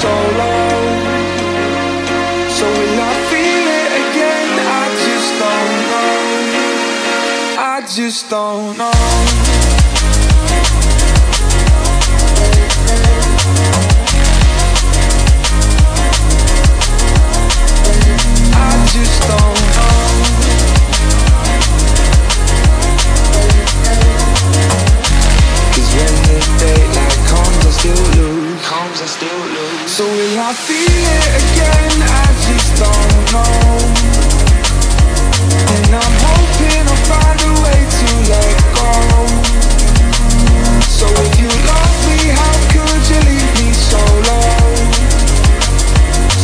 so low? So will I feel it again? I just don't know I just don't know So will I feel it again? I just don't know And I'm hoping I'll find a way to let go So if you love me, how could you leave me so low?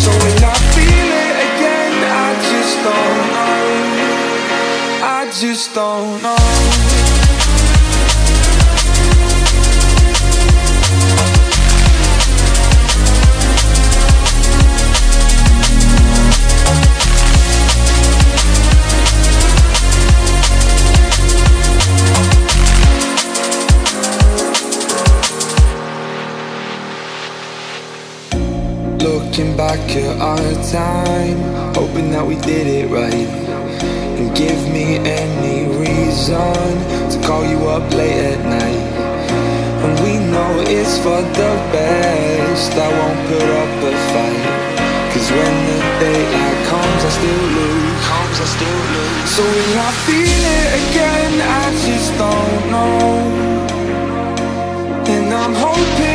So will I feel it again? I just don't know I just don't know Back at our time. Hoping that we did it right. And give me any reason To call you up late at night. And we know it's for the best. I won't put up a fight. Cause when the daylight comes I still lose. Comes I still lose. So will I feel it again? I just don't know. And I'm hoping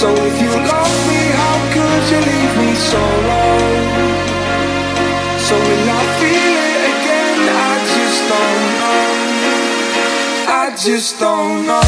so if you love me, how could you leave me so low? So will I feel it again? I just don't know I just don't know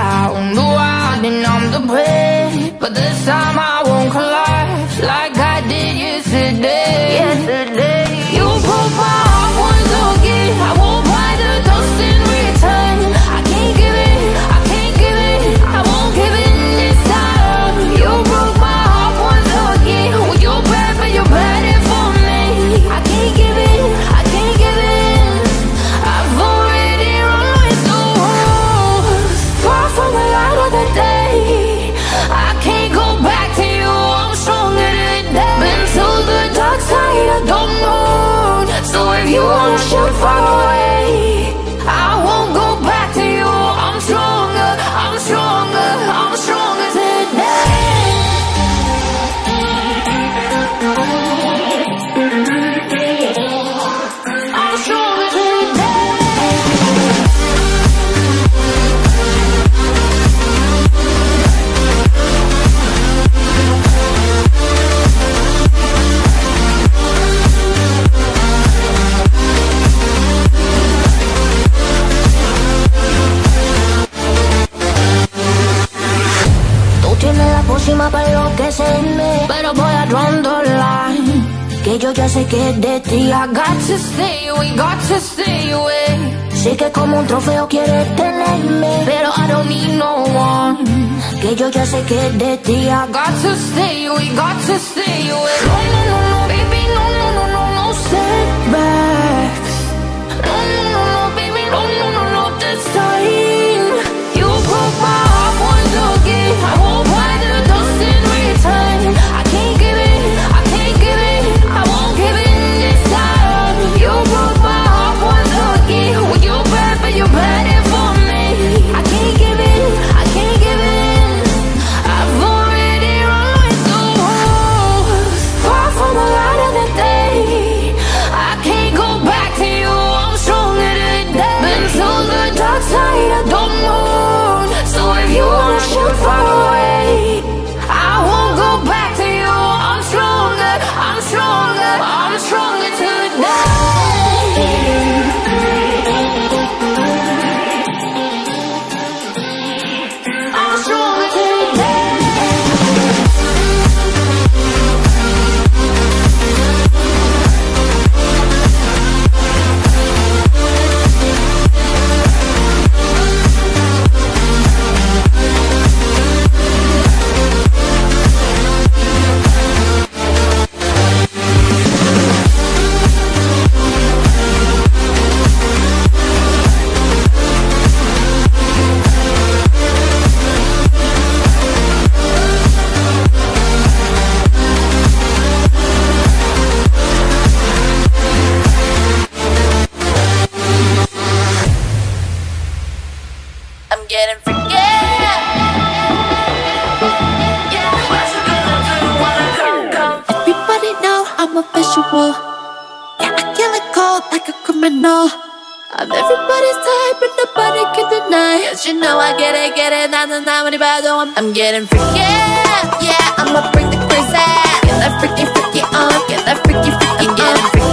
pero ya sé que es de ti. I got to stay away, got to stay away. Sé que como un trofeo quieres tenerme, pero I don't need no one. Que yo ya sé que es de ti. I got to stay away, got to stay away. I'm a visual. Yeah, I kill it cold like a criminal. I'm everybody's type but nobody can deny. Cause you know I get it, get it, not nah, nah, nah, anybody want I'm getting freaky, yeah, I'ma bring the crazy. Get that freaky, freaky on, get that freaky, freaky on